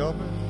Gilbert.